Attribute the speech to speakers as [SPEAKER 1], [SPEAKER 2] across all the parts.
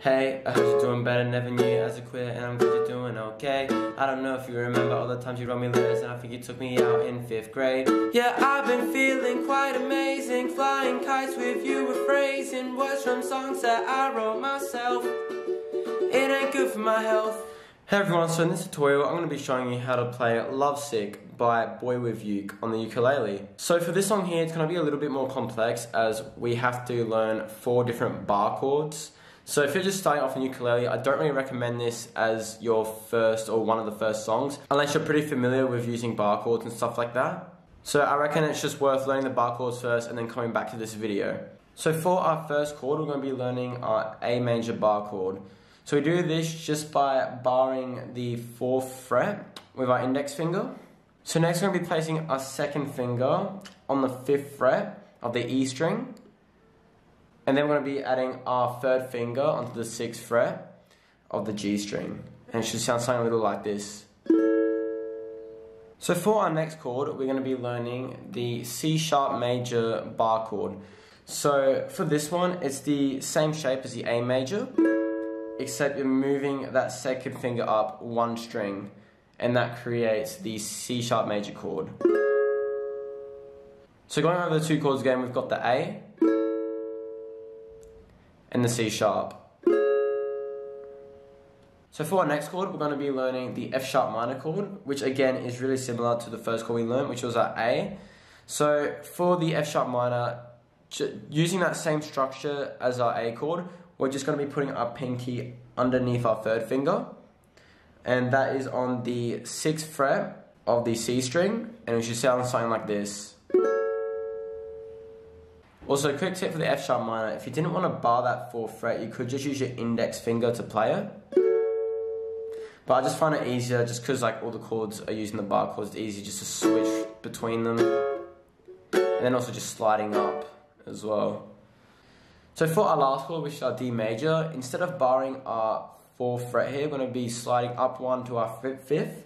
[SPEAKER 1] Hey, I heard you're doing better, never knew you as a queer, and I'm glad you're doing okay. I don't know if you remember all the times you wrote me letters, and I think you took me out in fifth grade. Yeah, I've been feeling quite amazing, flying kites with you, rephrasing words from songs that I wrote myself. It ain't good for my health. Hey everyone, so in this tutorial I'm going to be showing you how to play Lovesick by BoyWithUke on the ukulele. So for this song here, it's going to be a little bit more complex as we have to learn four different bar chords. So if you're just starting off in ukulele, I don't really recommend this as your first or one of the first songs, unless you're pretty familiar with using bar chords and stuff like that. So I reckon it's just worth learning the bar chords first and then coming back to this video. So for our first chord, we're going to be learning our A major bar chord. So we do this just by barring the fourth fret with our index finger. So next we're going to be placing our second finger on the fifth fret of the E string. And then we're going to be adding our third finger onto the sixth fret of the G string. And it should sound something a little like this. So for our next chord, we're going to be learning the C sharp major bar chord. So for this one, it's the same shape as the A major, except you're moving that second finger up one string, and that creates the C sharp major chord. So going over the two chords again, we've got the A, and the C sharp. So for our next chord, we're going to be learning the F sharp minor chord, which again is really similar to the first chord we learned, which was our A. So for the F sharp minor, using that same structure as our A chord, we're just going to be putting our pinky underneath our third finger. And that is on the sixth fret of the C string, and it should sound something like this. Also, quick tip for the F sharp minor, if you didn't want to bar that 4th fret, you could just use your index finger to play it. But I just find it easier just because like all the chords are using the bar chords, it's easy just to switch between them. And then also just sliding up as well. So for our last chord, which is our D major, instead of barring our 4th fret here, we're going to be sliding up one to our 5th.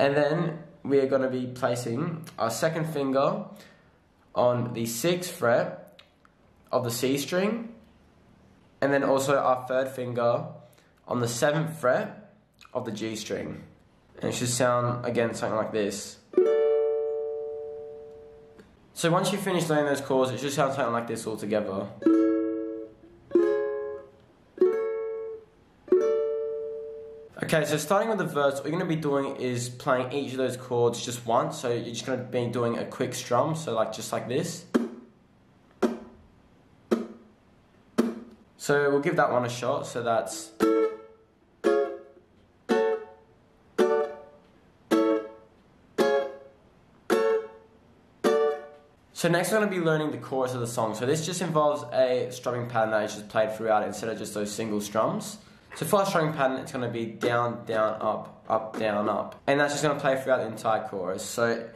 [SPEAKER 1] And then we are going to be placing our second finger on the 6th fret of the C string, and then also our third finger on the seventh fret of the G string. And it should sound, again, something like this. So once you finish learning those chords, it should sound something like this all together. Okay, so starting with the verse, what you're going to be doing is playing each of those chords just once. So you're just going to be doing a quick strum, so like just like this. So we'll give that one a shot, so that's... So next we're going to be learning the chorus of the song. So this just involves a strumming pattern that is just played throughout instead of just those single strums. So for our strumming pattern, it's going to be down, down, up, up, down, up. And that's just going to play throughout the entire chorus. So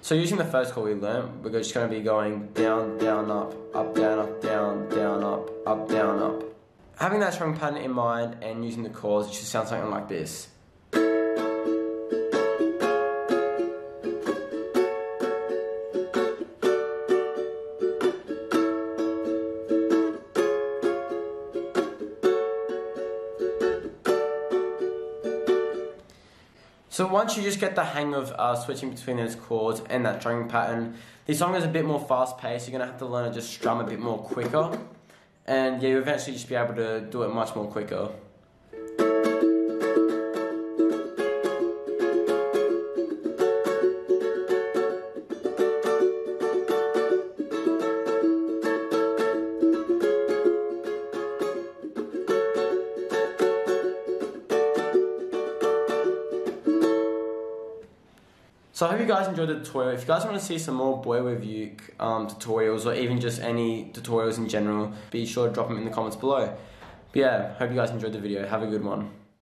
[SPEAKER 1] so using the first chord we learned, we're just going to be going down, down, up, up, down, up, down, down, up, up, down, up. Having that strumming pattern in mind and using the chords, it should sound something like this. So once you just get the hang of uh, switching between those chords and that drumming pattern, the song is a bit more fast paced. You're gonna have to learn to just strum a bit more quicker, and yeah, you eventually just be able to do it much more quicker. So I hope you guys enjoyed the tutorial. If you guys want to see some more BoyWithUke um, tutorials or even just any tutorials in general, be sure to drop them in the comments below. But yeah, hope you guys enjoyed the video. Have a good one.